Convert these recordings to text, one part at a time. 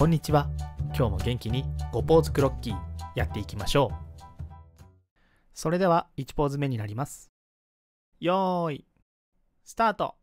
こんにちは。今日も元気に5ポーズクロッキーやっていきましょう。それでは1ポーズ目になります。よーいスタート。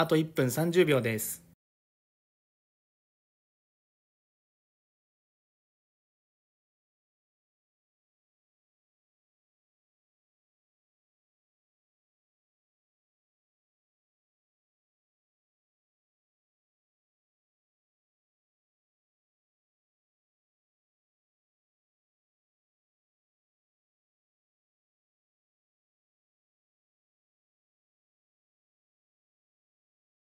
あと1分30秒です。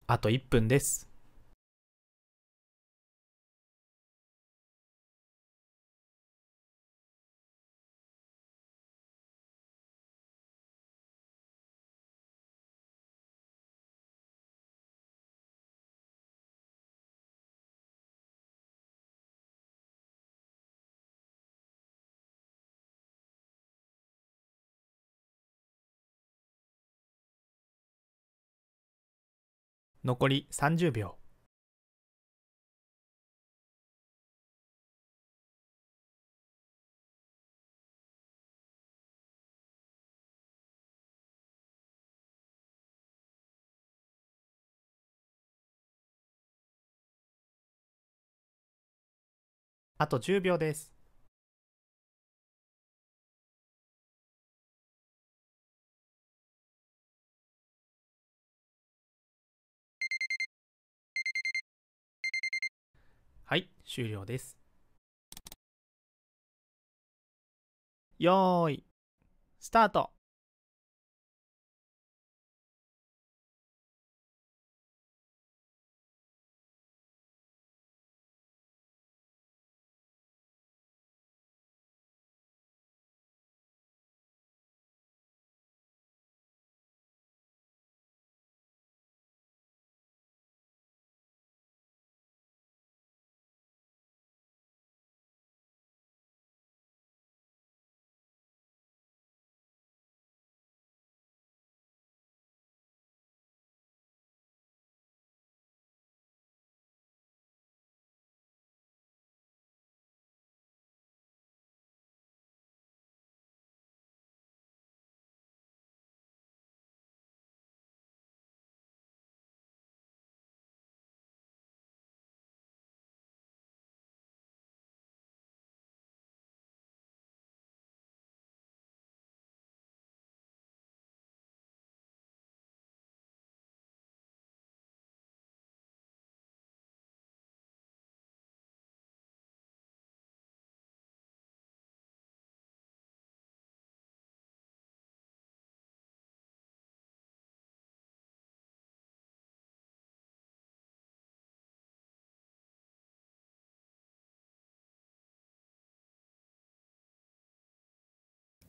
あと1分です。残り30秒。あと10秒です。はい、終了です。よーい、スタート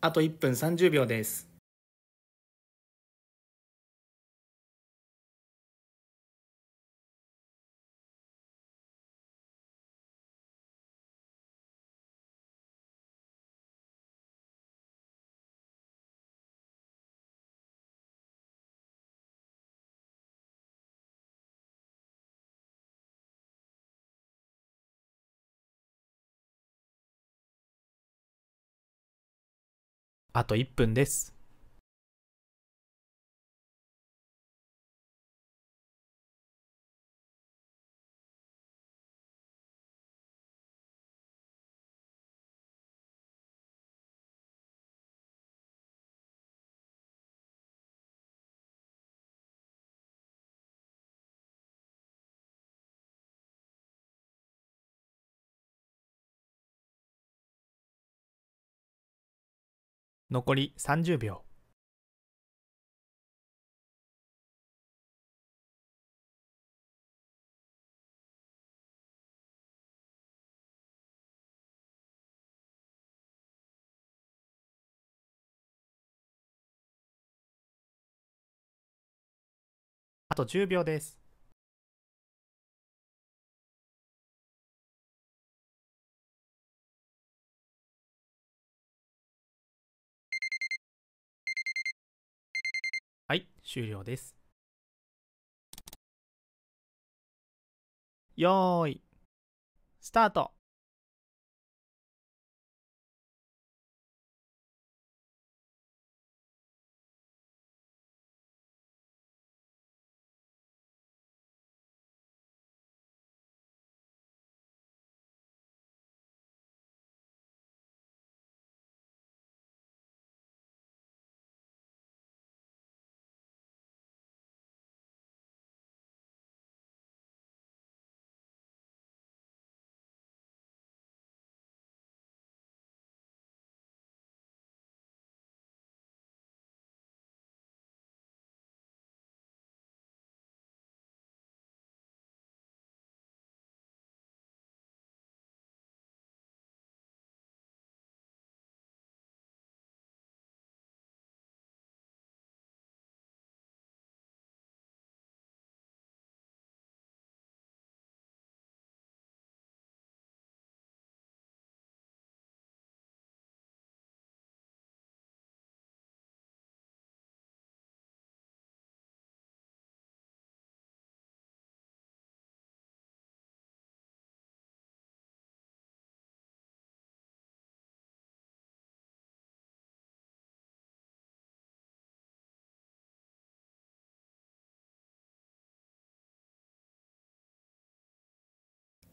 あと1分30秒です。あと1分です。残り30秒。あと10秒です。はい、終了です。よーい、スタート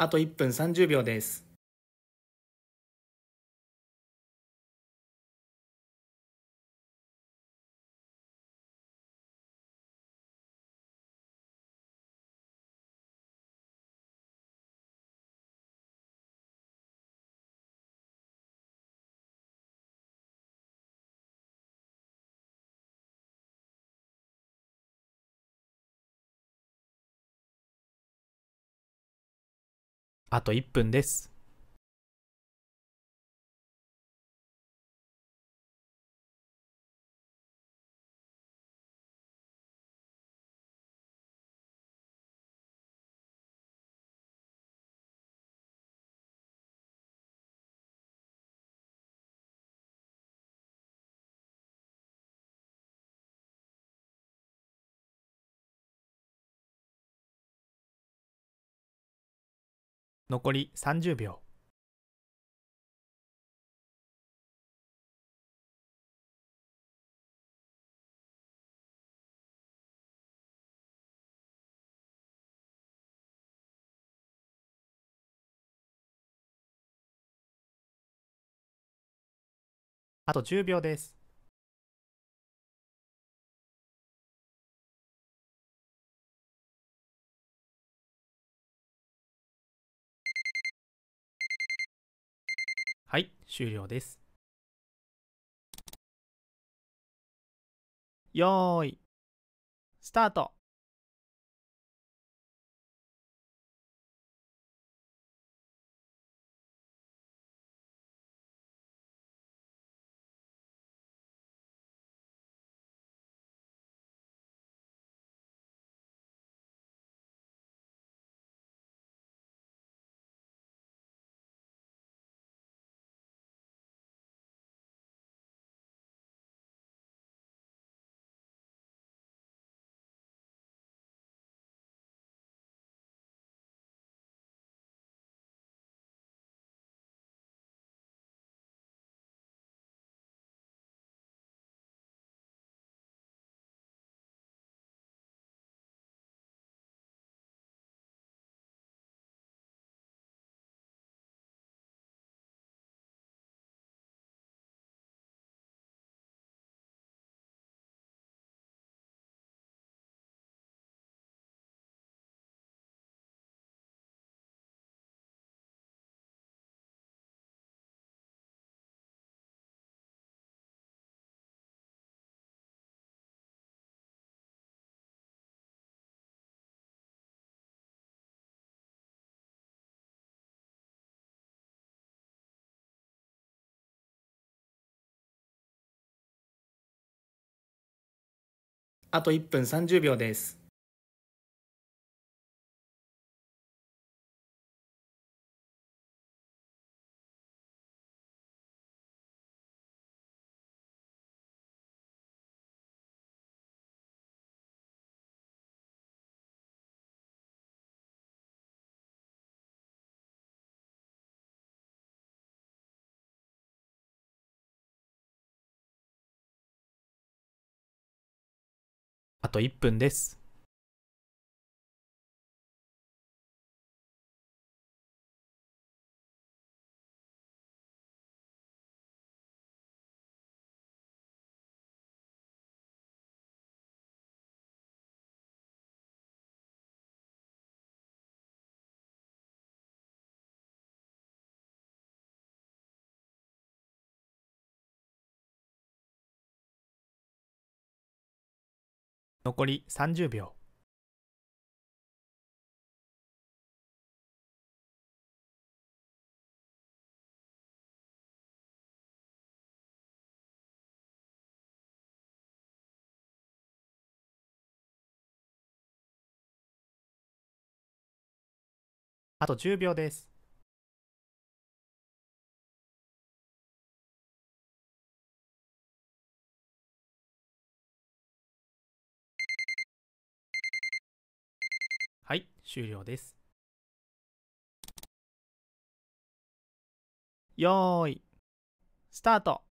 あと1分30秒です。あと1分です。残り30秒。あと10秒です。はい、終了です。よーい、スタートあと1分30秒です。あと1分です。残り30秒。あと10秒です。はい、終了です。よーい、スタート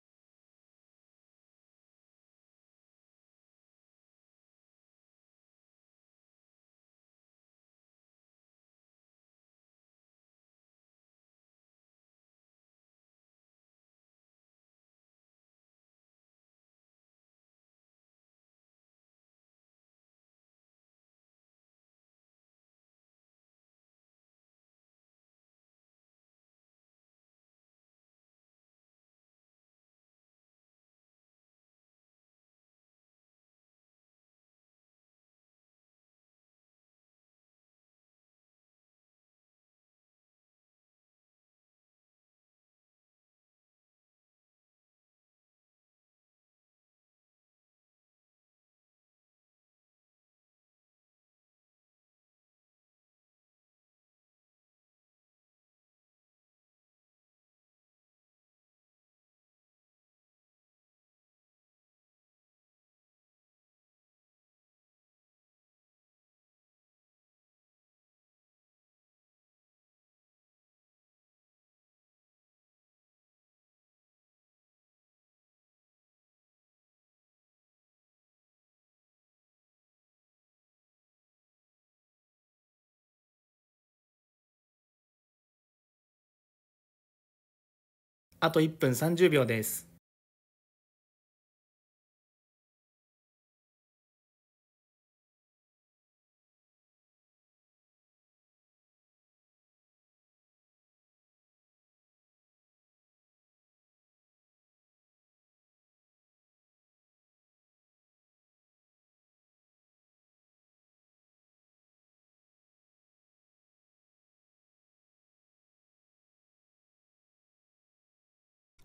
あと1分30秒です。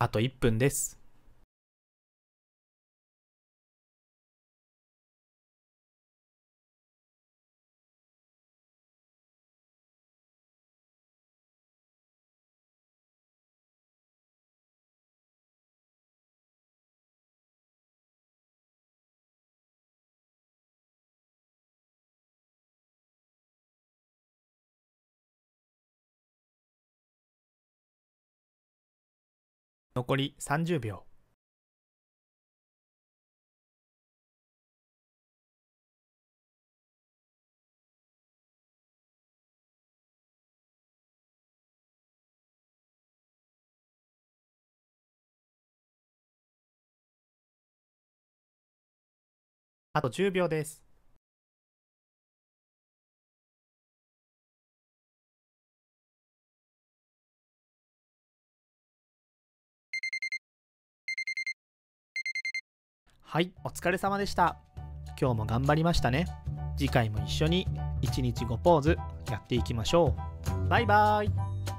あと1分です。残り30秒。あと10秒です。はい、お疲れ様でした。今日も頑張りましたね。次回も一緒に1日5ポーズやっていきましょう。バイバイ。